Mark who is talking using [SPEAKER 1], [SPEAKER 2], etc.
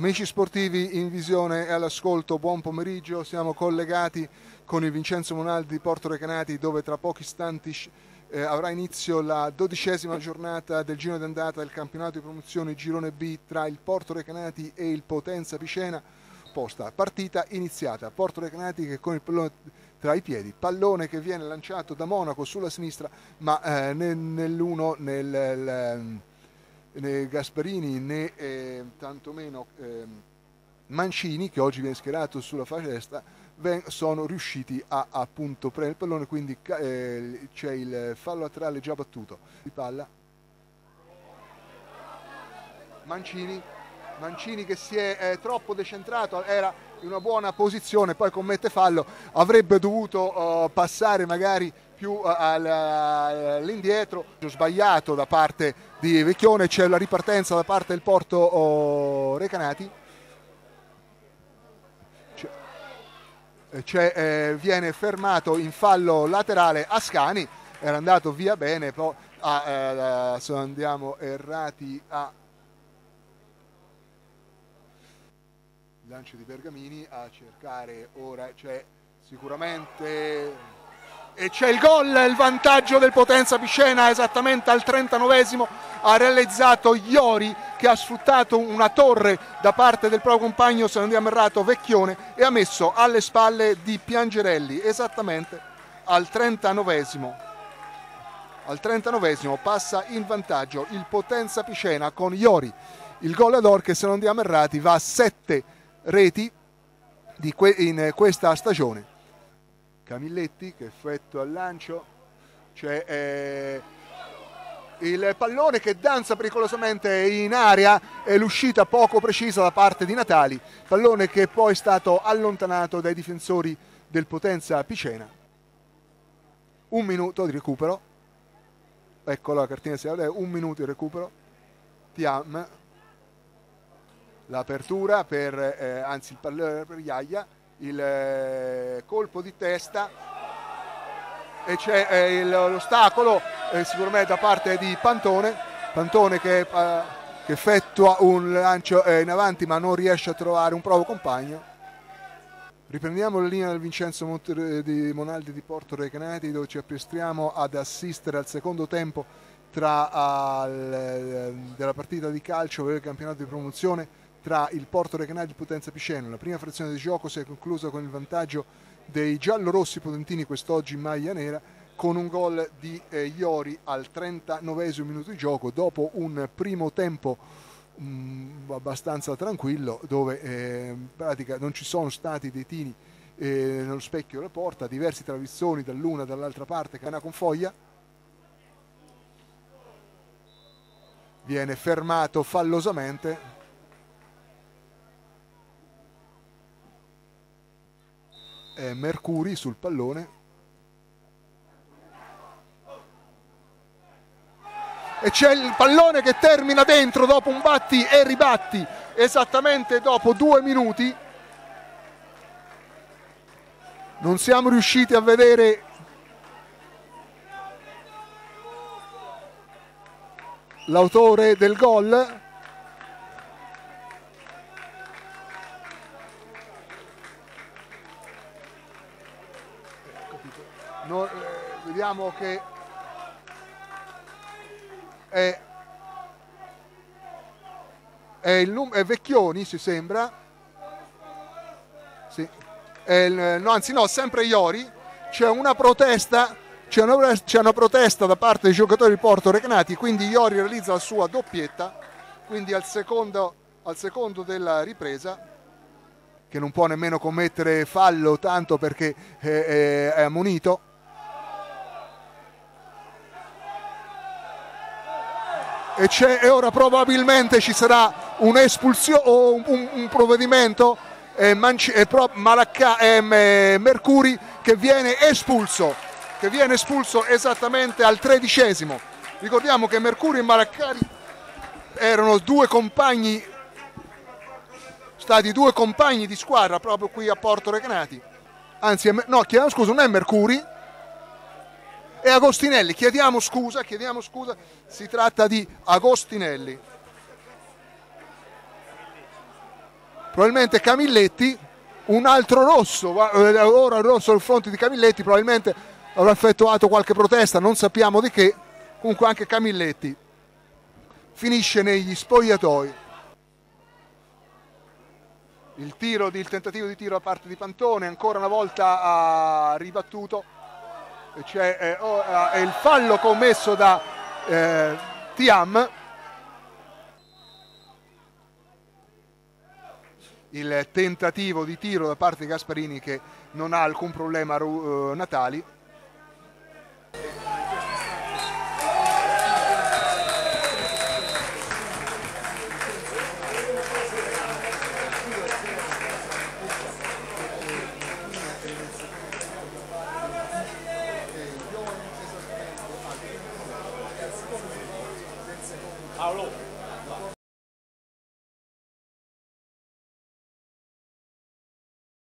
[SPEAKER 1] Amici sportivi in visione e all'ascolto, buon pomeriggio. Siamo collegati con il Vincenzo Monaldi di Porto Recanati dove tra pochi istanti eh, avrà inizio la dodicesima giornata del giro d'andata del campionato di promozione Girone B tra il Porto Recanati e il Potenza Picena. Posta, partita iniziata. Porto Recanati che con il pallone tra i piedi, pallone che viene lanciato da Monaco sulla sinistra, ma eh, nell'uno nel, nel né Gasparini né eh, tantomeno eh, Mancini che oggi viene schierato sulla fascia destra sono riusciti a appunto prendere il pallone quindi eh, c'è il fallo laterale già battuto. Di palla. Mancini. Mancini che si è eh, troppo decentrato era in una buona posizione poi commette fallo avrebbe dovuto uh, passare magari più uh, all'indietro. Sbagliato da parte di Vecchione c'è la ripartenza da parte del Porto oh, Recanati. C'è, eh, viene fermato in fallo laterale Ascani era andato via bene poi ah, eh, andiamo errati a lancio di Bergamini a cercare. Ora c'è sicuramente e c'è il gol, il vantaggio del Potenza Picena esattamente al 39esimo ha realizzato Iori che ha sfruttato una torre da parte del proprio compagno se non andiamo errato Vecchione e ha messo alle spalle di Piangerelli esattamente al 39esimo al 39esimo passa in vantaggio il Potenza Picena con Iori. Il goleador che se non andiamo errati va a 7 reti in questa stagione Camilletti che effettua il lancio, c'è eh, il pallone che danza pericolosamente in aria. E l'uscita poco precisa da parte di Natali, pallone che poi è stato allontanato dai difensori del Potenza Picena. Un minuto di recupero, ecco la cartina di un minuto di recupero, Tiam, l'apertura per, eh, anzi il pallone per Iaia, il eh, colpo di testa e c'è eh, l'ostacolo eh, sicuramente da parte di Pantone, Pantone che, eh, che effettua un lancio eh, in avanti ma non riesce a trovare un provo compagno. Riprendiamo la linea del Vincenzo Monte di Monaldi di Porto Recanati dove ci apprestriamo ad assistere al secondo tempo tra, al, della partita di calcio per il campionato di promozione tra il Porto Recanati e il Potenza Piceno. La prima frazione di gioco si è conclusa con il vantaggio dei giallorossi potentini quest'oggi in maglia nera con un gol di eh, Iori al 39 minuto di gioco dopo un primo tempo mh, mm, abbastanza tranquillo dove eh, in pratica non ci sono stati dei tini eh, nello specchio della porta, diversi travizzoni dall'una e dall'altra parte, cana con foglia. Viene fermato fallosamente Mercuri sul pallone. E c'è il pallone che termina dentro dopo un batti e ribatti esattamente dopo due minuti. Non siamo riusciti a vedere l'autore del gol no, eh, vediamo che è, è, il, è Vecchioni si sembra. Sì. il, no, anzi no sempre Iori. C'è una protesta c'è una, una, protesta da parte dei giocatori di Porto Recanati quindi Iori realizza la sua doppietta. Quindi al secondo, al secondo della ripresa che non può nemmeno commettere fallo tanto perché è, è, è ammonito e, e ora probabilmente ci sarà un'espulsione o un, un, un provvedimento eh, Manci, eh, Pro, Malacca, eh, Mercuri che viene espulso che viene espulso esattamente al tredicesimo. Ricordiamo che Mercuri e Malaccari erano due compagni stati due compagni di squadra proprio qui a Porto Recanati. Anzi no scusa non è Mercuri e Agostinelli. Chiediamo scusa, chiediamo scusa, si tratta di Agostinelli. probabilmente Camilletti un altro rosso eh, ora il rosso al fronte di Camilletti probabilmente avrà effettuato qualche protesta non sappiamo di che comunque anche Camilletti finisce negli spogliatoi il, tiro, il tentativo di tiro da parte di Pantone ancora una volta ha ribattuto c'è eh, oh, eh, il fallo commesso da eh, Tiam il tentativo di tiro da parte di Gasparini che non ha alcun problema uh, Natali Áo.